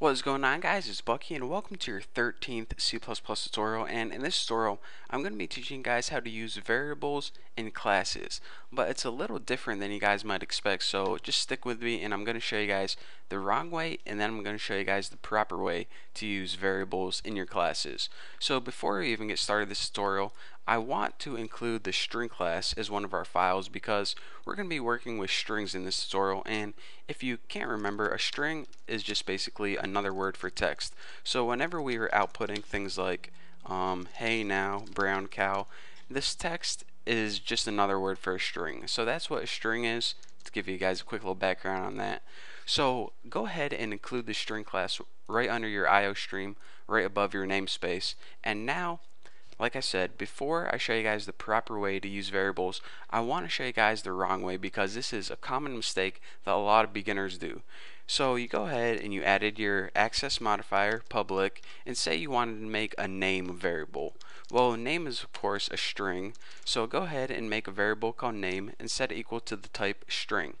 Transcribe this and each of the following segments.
What is going on guys, it's Bucky and welcome to your 13th C++ tutorial. And in this tutorial I'm going to be teaching you guys how to use variables and classes. But it's a little different than you guys might expect so just stick with me and I'm going to show you guys the wrong way and then I'm going to show you guys the proper way to use variables in your classes. So before we even get started this tutorial I want to include the string class as one of our files because we're going to be working with strings in this tutorial and if you can't remember a string is just basically another word for text. So whenever we are outputting things like um, hey now brown cow this text is just another word for a string. So that's what a string is to give you guys a quick little background on that. So go ahead and include the string class right under your IO stream right above your namespace and now like I said, before I show you guys the proper way to use variables, I want to show you guys the wrong way because this is a common mistake that a lot of beginners do. So you go ahead and you added your access modifier, public, and say you wanted to make a name variable. Well, name is of course a string, so go ahead and make a variable called name and set it equal to the type string.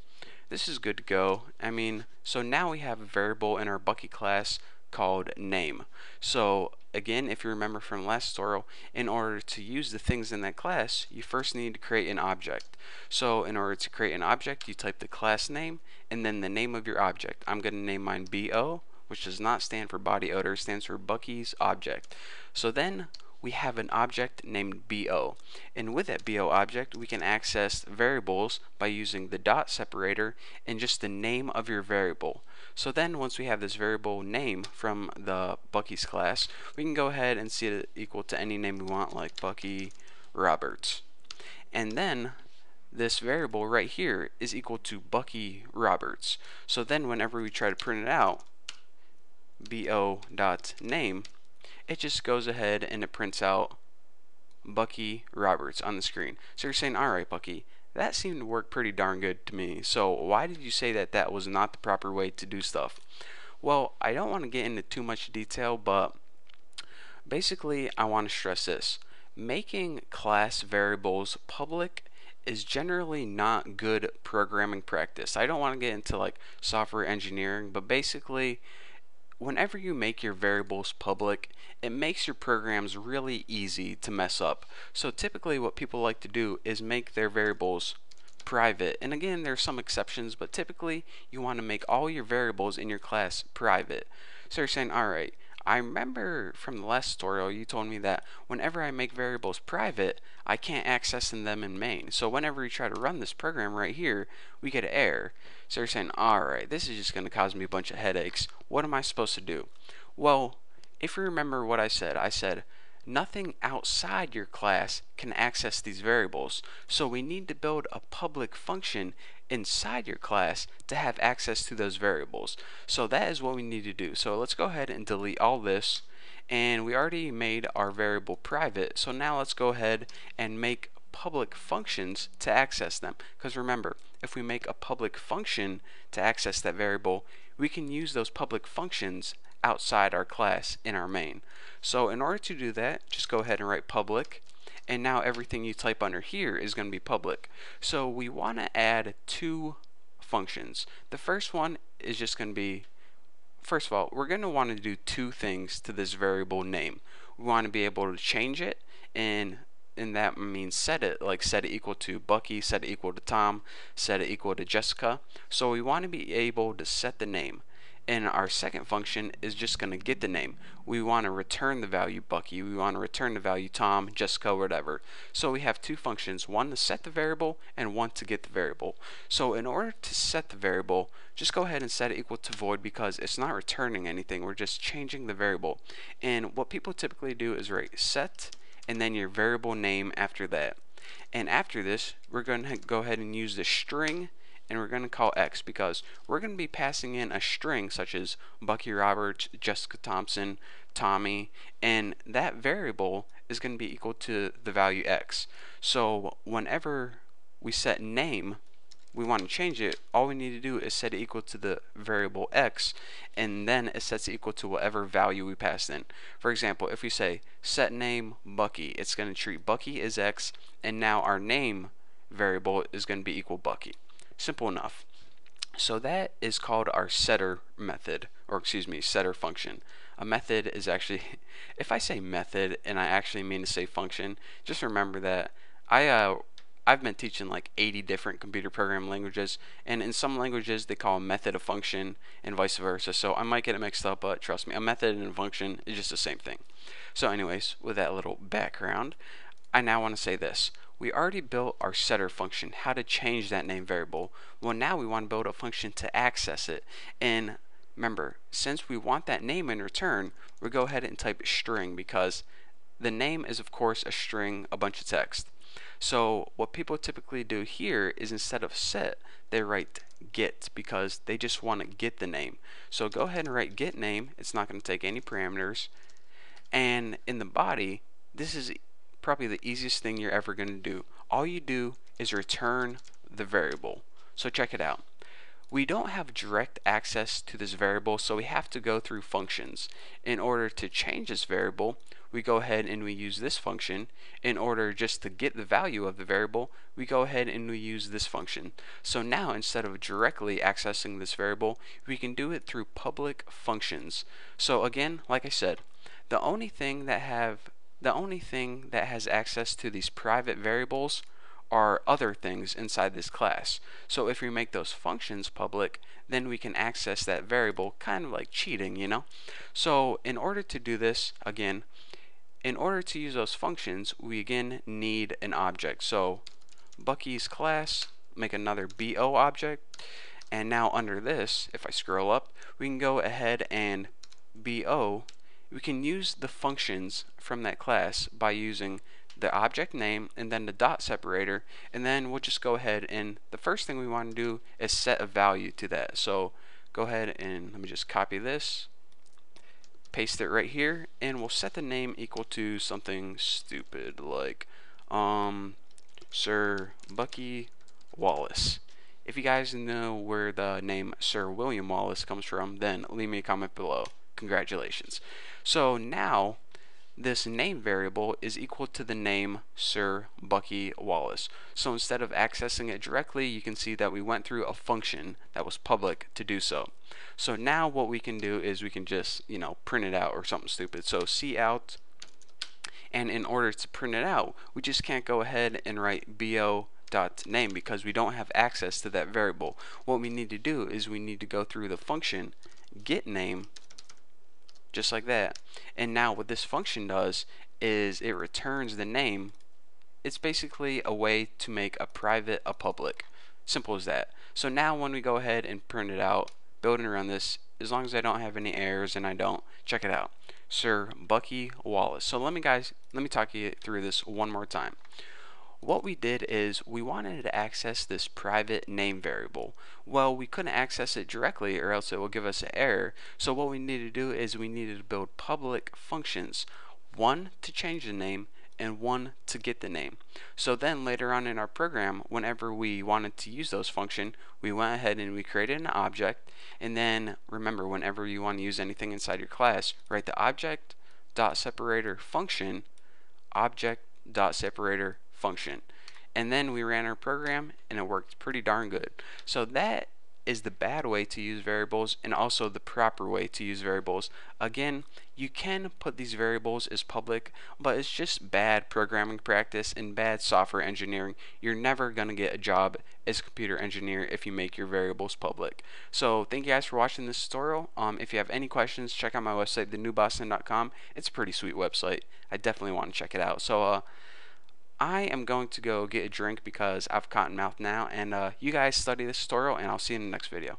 This is good to go. I mean, so now we have a variable in our Bucky class called name. So again, if you remember from last tutorial, in order to use the things in that class, you first need to create an object. So in order to create an object, you type the class name and then the name of your object. I'm going to name mine BO, which does not stand for body odor, stands for Bucky's object. So then we have an object named BO. And with that BO object, we can access variables by using the dot separator and just the name of your variable. So then once we have this variable name from the Bucky's class, we can go ahead and see it equal to any name we want like Bucky Roberts. And then this variable right here is equal to Bucky Roberts. So then whenever we try to print it out, bo.name, it just goes ahead and it prints out Bucky Roberts on the screen. So you're saying, alright Bucky, that seemed to work pretty darn good to me. So why did you say that that was not the proper way to do stuff? Well, I don't want to get into too much detail, but basically I want to stress this. Making class variables public is generally not good programming practice. I don't want to get into like software engineering, but basically whenever you make your variables public, it makes your programs really easy to mess up. So typically what people like to do is make their variables private. And again, there are some exceptions, but typically you want to make all your variables in your class private. So you're saying, alright, I remember from the last tutorial you told me that whenever I make variables private, I can't access them in main. So whenever you try to run this program right here, we get an error. So you're saying, alright, this is just going to cause me a bunch of headaches. What am I supposed to do? Well, if you remember what I said, I said nothing outside your class can access these variables. So we need to build a public function inside your class to have access to those variables. So that is what we need to do. So let's go ahead and delete all this and we already made our variable private so now let's go ahead and make public functions to access them because remember if we make a public function to access that variable we can use those public functions outside our class in our main so in order to do that just go ahead and write public and now everything you type under here is going to be public. So we want to add two functions. The first one is just going to be, first of all, we're going to want to do two things to this variable name. We want to be able to change it and and that means set it like set it equal to Bucky, set it equal to Tom, set it equal to Jessica. So we want to be able to set the name and our second function is just going to get the name. We want to return the value Bucky, we want to return the value Tom, Jessica, whatever. So we have two functions, one to set the variable and one to get the variable. So in order to set the variable, just go ahead and set it equal to void because it's not returning anything, we're just changing the variable. And what people typically do is write set and then your variable name after that. And after this, we're going to go ahead and use the string and we're going to call x because we're going to be passing in a string such as Bucky Roberts, Jessica Thompson, Tommy, and that variable is going to be equal to the value x. So whenever we set name, we want to change it, all we need to do is set it equal to the variable x, and then it sets it equal to whatever value we passed in. For example, if we say set name Bucky, it's going to treat Bucky as x, and now our name variable is going to be equal Bucky. Simple enough. So that is called our setter method or excuse me, setter function. A method is actually, if I say method and I actually mean to say function, just remember that I uh, I've been teaching like 80 different computer programming languages, and in some languages they call a method a function, and vice versa. So I might get it mixed up, but trust me, a method and a function is just the same thing. So, anyways, with that little background, I now want to say this. We already built our setter function, how to change that name variable. Well, now we want to build a function to access it. And remember, since we want that name in return, we go ahead and type string because the name is, of course, a string, a bunch of text. So what people typically do here is instead of set, they write get because they just want to get the name. So go ahead and write get name. It's not going to take any parameters. And in the body, this is probably the easiest thing you're ever going to do. All you do is return the variable. So check it out. We don't have direct access to this variable, so we have to go through functions. In order to change this variable, we go ahead and we use this function. In order just to get the value of the variable, we go ahead and we use this function. So now instead of directly accessing this variable, we can do it through public functions. So again, like I said, the only thing that have the only thing that has access to these private variables are other things inside this class. So if we make those functions public, then we can access that variable kind of like cheating, you know? So in order to do this, again, in order to use those functions, we again need an object. So Bucky's class, make another BO object, and now under this, if I scroll up, we can go ahead and BO we can use the functions from that class by using the object name and then the dot separator and then we'll just go ahead and the first thing we want to do is set a value to that. So go ahead and let me just copy this paste it right here and we'll set the name equal to something stupid like um Sir Bucky Wallace. If you guys know where the name Sir William Wallace comes from then leave me a comment below. Congratulations so now this name variable is equal to the name Sir Bucky Wallace. So instead of accessing it directly, you can see that we went through a function that was public to do so. So now what we can do is we can just, you know, print it out or something stupid. So cout, and in order to print it out, we just can't go ahead and write bo dot name because we don't have access to that variable. What we need to do is we need to go through the function get name just like that. And now what this function does is it returns the name. It's basically a way to make a private a public. Simple as that. So now when we go ahead and print it out, building around this, as long as I don't have any errors and I don't, check it out. Sir Bucky Wallace. So let me guys, let me talk you through this one more time what we did is we wanted to access this private name variable. Well, we couldn't access it directly or else it will give us an error. So what we needed to do is we needed to build public functions. One to change the name and one to get the name. So then later on in our program, whenever we wanted to use those function, we went ahead and we created an object. And then remember, whenever you want to use anything inside your class, write the object dot separator function object dot separator function. And then we ran our program and it worked pretty darn good. So that is the bad way to use variables and also the proper way to use variables. Again, you can put these variables as public, but it's just bad programming practice and bad software engineering. You're never going to get a job as a computer engineer if you make your variables public. So thank you guys for watching this tutorial. Um, if you have any questions, check out my website, thenewboston.com. It's a pretty sweet website. I definitely want to check it out. So uh, I am going to go get a drink because I've cotton mouth now, and uh, you guys study this tutorial, and I'll see you in the next video.